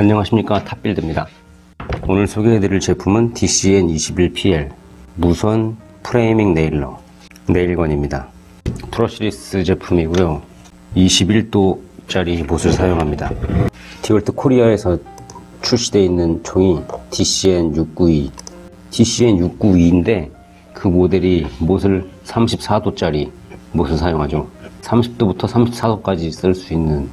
안녕하십니까. 탑빌드입니다. 오늘 소개해드릴 제품은 DCN21PL 무선 framing nailer nail gun입니다. brushless 제품이고요. 21도짜리 못을 사용합니다. 디월트 코리아에서 출시되어 있는 총이 DCN692 DCN692인데 그 모델이 못을 34도짜리 못을 사용하죠. 30도부터 34도까지 쓸 수 있는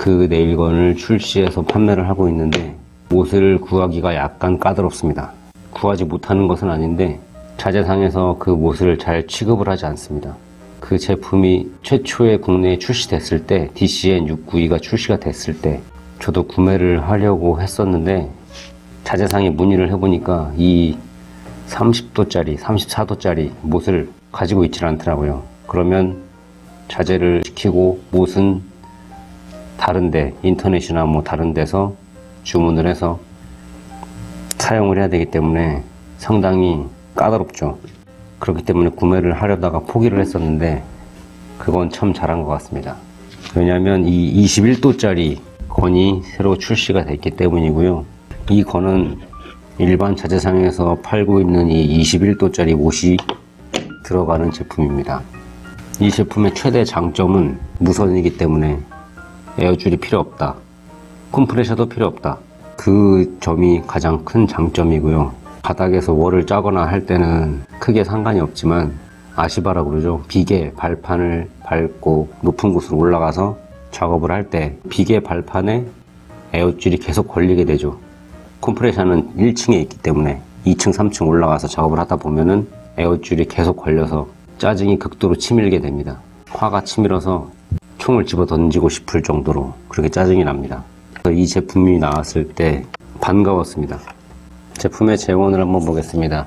그 네일건을 출시해서 판매를 하고 있는데 못을 구하기가 약간 까다롭습니다. 구하지 못하는 것은 아닌데 자재상에서 그 못을 잘 취급을 하지 않습니다. 그 제품이 최초에 국내에 출시됐을 때 DCN692가 출시가 됐을 때 저도 구매를 하려고 했었는데 자재상에 문의를 해보니까 이 30도짜리, 34도짜리 못을 가지고 있질 않더라고요. 그러면 자재를 시키고 못은 다른데 인터넷이나 뭐 다른 데서 주문을 해서 사용을 해야 되기 때문에 상당히 까다롭죠. 그렇기 때문에 구매를 하려다가 포기를 했었는데 그건 참 잘한 것 같습니다. 왜냐하면 이 21도짜리 건이 새로 출시가 됐기 때문이고요. 이 건은 일반 자재상에서 팔고 있는 이 21도짜리 못이 들어가는 제품입니다. 이 제품의 최대 장점은 무선이기 때문에 에어줄이 필요 없다. 컴프레셔도 필요 없다. 그 점이 가장 큰 장점이고요. 바닥에서 월을 짜거나 할 때는 크게 상관이 없지만 아시바라 그러죠. 비계 발판을 밟고 높은 곳으로 올라가서 작업을 할 때 비계 발판에 에어줄이 계속 걸리게 되죠. 컴프레셔는 1층에 있기 때문에 2층, 3층 올라가서 작업을 하다 보면은 에어줄이 계속 걸려서 짜증이 극도로 치밀게 됩니다. 화가 치밀어서 총을 집어 던지고 싶을 정도로 그렇게 짜증이 납니다. 이 제품이 나왔을 때 반가웠습니다. 제품의 재원을 한번 보겠습니다.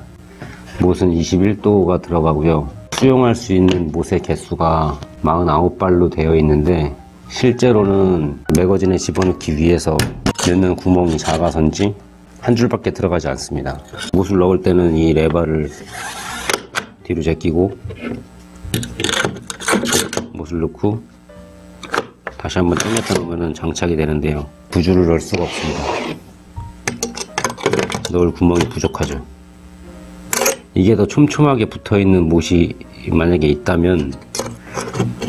못은 21도가 들어가고요. 수용할 수 있는 못의 개수가 49발로 되어 있는데 실제로는 매거진에 집어넣기 위해서 넣는 구멍이 작아서인지 한 줄밖에 들어가지 않습니다. 못을 넣을 때는 이 레버를 뒤로 제끼고 못을 넣고 다시 한번 당겼다 놓으면 장착이 되는데요. 부주를 넣을 수가 없습니다. 넣을 구멍이 부족하죠. 이게 더 촘촘하게 붙어 있는 못이 만약에 있다면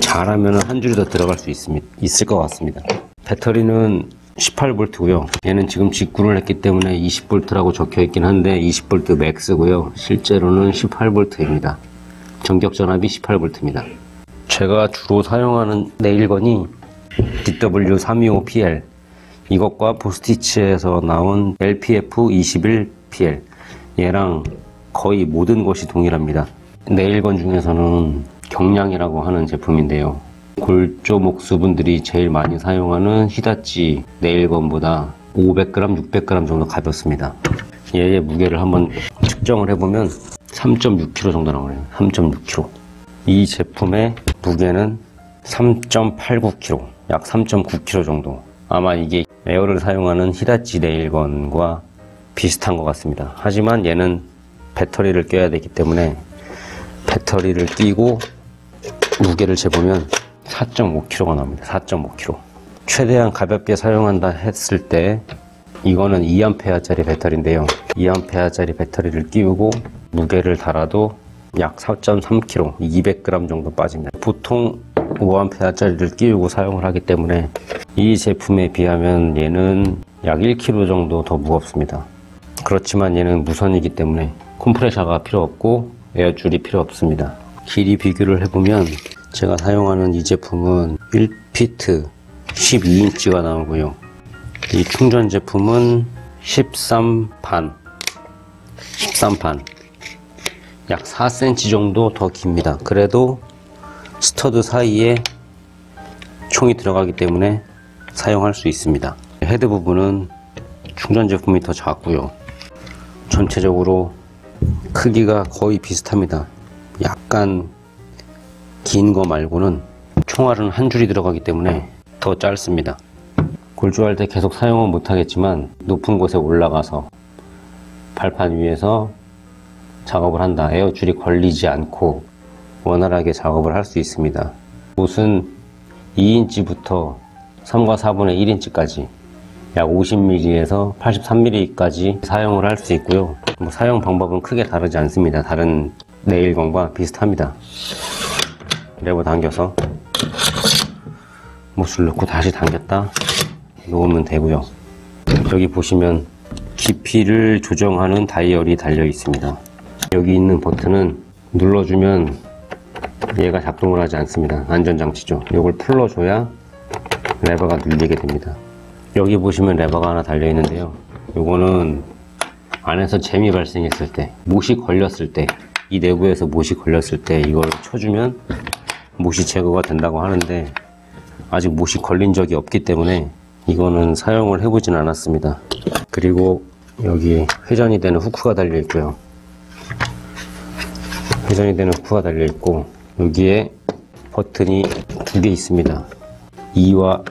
잘하면 한 줄이 더 들어갈 수 있습니다. 있을 것 같습니다. 배터리는 18V고요. 얘는 지금 직구를 했기 때문에 20V라고 적혀 있긴 한데 20V 맥스고요. 실제로는 18V입니다. 전격 전압이 18V입니다. 제가 주로 사용하는 네일건이 DW325PL 이것과 보스티치에서 나온 LPF21PL 얘랑 거의 모든 것이 동일합니다. 네일건 중에서는 경량이라고 하는 제품인데요. 골조 목수분들이 제일 많이 사용하는 히다치 네일건보다 500g, 600g 정도 가볍습니다. 얘의 무게를 한번 측정을 해보면 3.6kg 정도 나오네요. 3.6kg. 이 제품의 무게는 3.89kg. 약 3.9kg 정도. 아마 이게 에어를 사용하는 히다치 네일건과 비슷한 것 같습니다. 하지만 얘는 배터리를 껴야 되기 때문에 배터리를 끼고 무게를 재보면 4.5kg가 나옵니다. 4.5kg 최대한 가볍게 사용한다 했을 때 이거는 2A짜리 배터리인데요. 2A짜리 배터리를 끼우고 무게를 달아도 약 4.3kg 200g 정도 빠집니다. 보통 5A짜리를 끼우고 사용을 하기 때문에 이 제품에 비하면 얘는 약 1kg 정도 더 무겁습니다. 그렇지만 얘는 무선이기 때문에 컴프레셔가 필요 없고 에어줄이 필요 없습니다. 길이 비교를 해보면 제가 사용하는 이 제품은 1피트 12인치가 나오고요. 이 충전 제품은 13반 13반 약 4cm 정도 더 깁니다. 그래도 스터드 사이에 총이 들어가기 때문에 사용할 수 있습니다. 헤드 부분은 충전 제품이 더 작고요. 전체적으로 크기가 거의 비슷합니다. 약간 긴 거 말고는 총알은 한 줄이 들어가기 때문에 더 짧습니다. 골조할 때 계속 사용은 못하겠지만 높은 곳에 올라가서 발판 위에서 작업을 한다. 에어줄이 걸리지 않고 원활하게 작업을 할 수 있습니다. 못은 2인치부터 3과 4분의 1인치까지 약 50mm에서 83mm까지 사용을 할 수 있고요. 뭐 사용 방법은 크게 다르지 않습니다. 다른 네일건과 비슷합니다. 레버 당겨서 못을 넣고 다시 당겼다 놓으면 되고요. 여기 보시면 깊이를 조정하는 다이얼이 달려 있습니다. 여기 있는 버튼은 눌러주면 얘가 작동을 하지 않습니다. 안전장치죠. 이걸 풀러줘야 레버가 눌리게 됩니다. 여기 보시면 레버가 하나 달려 있는데요. 요거는 안에서 재미 발생했을 때, 못이 걸렸을 때, 이 내부에서 못이 걸렸을 때 이걸 쳐주면 못이 제거가 된다고 하는데 아직 못이 걸린 적이 없기 때문에 이거는 사용을 해보진 않았습니다. 그리고 여기 회전이 되는 후크가 달려 있고요. 회전이 되는 후크가 달려 있고 여기에 버튼이 두 개 있습니다. 2와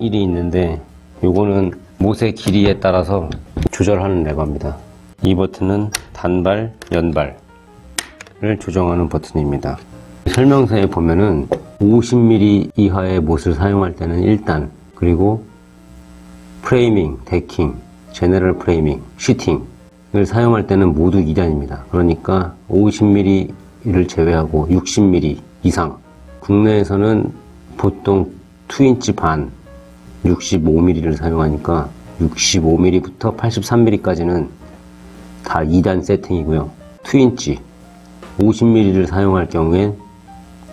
1이 있는데 요거는 못의 길이에 따라서 조절하는 레버입니다. 이 버튼은 단발, 연발을 조정하는 버튼입니다. 설명서에 보면은 50mm 이하의 못을 사용할 때는 1단 그리고 framing, decking, general framing, sheathing을 사용할 때는 모두 2단입니다. 그러니까 50mm 를 제외하고 60mm 이상 국내에서는 보통 2인치 반 65mm를 사용하니까 65mm부터 83mm까지는 다 2단 세팅이고요. 2인치 50mm를 사용할 경우엔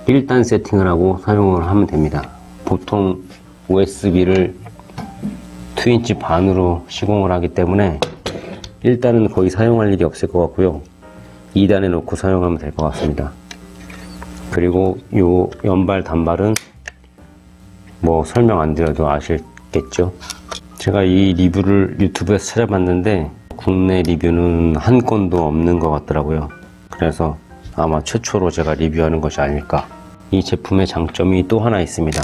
1단 세팅을 하고 사용을 하면 됩니다. 보통 OSB를 2인치 반으로 시공을 하기 때문에 1단은 거의 사용할 일이 없을 것 같고요. 2단에 놓고 사용하면 될 것 같습니다. 그리고 요 연발 단발은 뭐 설명 안 드려도 아실겠죠? 제가 이 리뷰를 유튜브에서 찾아봤는데 국내 리뷰는 한 건도 없는 것 같더라고요. 그래서 아마 최초로 제가 리뷰하는 것이 아닐까. 이 제품의 장점이 또 하나 있습니다.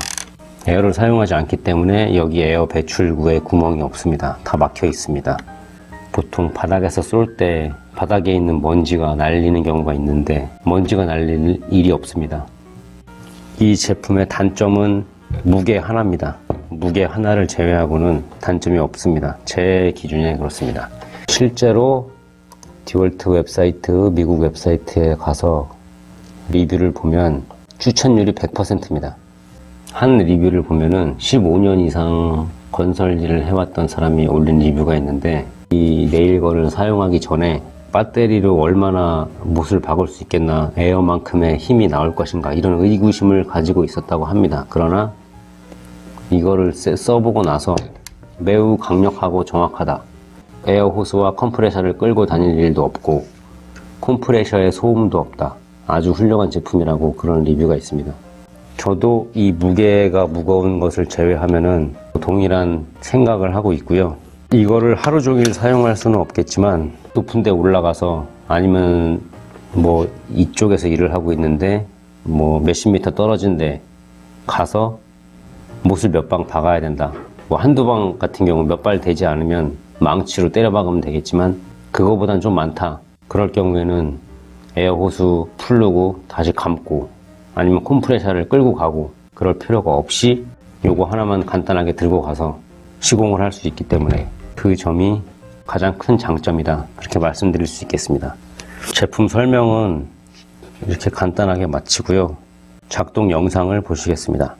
에어를 사용하지 않기 때문에 여기 에어 배출구에 구멍이 없습니다. 다 막혀 있습니다. 보통 바닥에서 쏠 때 바닥에 있는 먼지가 날리는 경우가 있는데 먼지가 날릴 일이 없습니다. 이 제품의 단점은 무게 하나입니다. 무게 하나를 제외하고는 단점이 없습니다. 제 기준에 그렇습니다. 실제로 디월트 웹사이트, 미국 웹사이트에 가서 리뷰를 보면 추천율이 100%입니다. 한 리뷰를 보면은 15년 이상 건설 일을 해왔던 사람이 올린 리뷰가 있는데 이 nail gun을 사용하기 전에 배터리로 얼마나 못을 박을 수 있겠나 에어만큼의 힘이 나올 것인가 이런 의구심을 가지고 있었다고 합니다. 그러나 이거를 써- 써보고 나서 매우 강력하고 정확하다. 에어 호스와 컴프레셔를 끌고 다닐 일도 없고 컴프레셔의 소음도 없다. 아주 훌륭한 제품이라고 그런 리뷰가 있습니다. 저도 이 무게가 무거운 것을 제외하면은 동일한 생각을 하고 있고요. 이거를 하루 종일 사용할 수는 없겠지만 높은 데 올라가서 아니면 뭐 이쪽에서 일을 하고 있는데 뭐 몇십 미터 떨어진 데 가서 못을 몇 방 박아야 된다. 뭐 한두 방 같은 경우 몇 발 되지 않으면 망치로 때려 박으면 되겠지만 그거보단 좀 많다. 그럴 경우에는 에어 호수 풀르고 다시 감고 아니면 콤프레셔를 끌고 가고 그럴 필요가 없이 요거 하나만 간단하게 들고 가서 시공을 할 수 있기 때문에 그 점이 가장 큰 장점이다. 그렇게 말씀드릴 수 있겠습니다. 제품 설명은 이렇게 간단하게 마치고요. 작동 영상을 보시겠습니다.